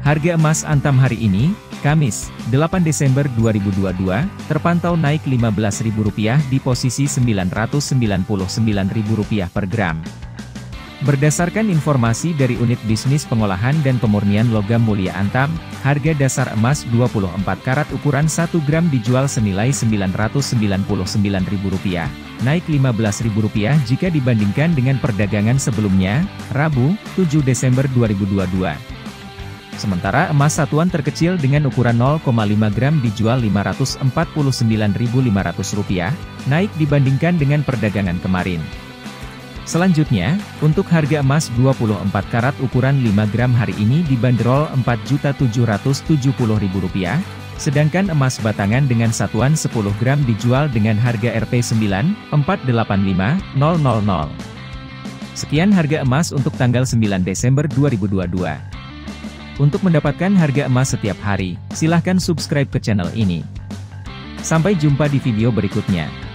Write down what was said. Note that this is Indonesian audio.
Harga emas Antam hari ini, Kamis, 8 Desember 2022, terpantau naik Rp15.000 di posisi Rp999.000 per gram. Berdasarkan informasi dari Unit Bisnis Pengolahan dan Pemurnian Logam Mulia Antam, harga dasar emas 24 karat ukuran 1 gram dijual senilai Rp999.000, naik Rp15.000 jika dibandingkan dengan perdagangan sebelumnya, Rabu, 7 Desember 2022. Sementara emas satuan terkecil dengan ukuran 0,5 gram dijual Rp549.500, naik dibandingkan dengan perdagangan kemarin. Selanjutnya, untuk harga emas 24 karat ukuran 5 gram hari ini dibanderol Rp4.770.000, sedangkan emas batangan dengan satuan 10 gram dijual dengan harga Rp9.485.000. Sekian harga emas untuk tanggal 9 Desember 2022. Untuk mendapatkan harga emas setiap hari, silahkan subscribe ke channel ini. Sampai jumpa di video berikutnya.